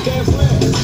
Oh,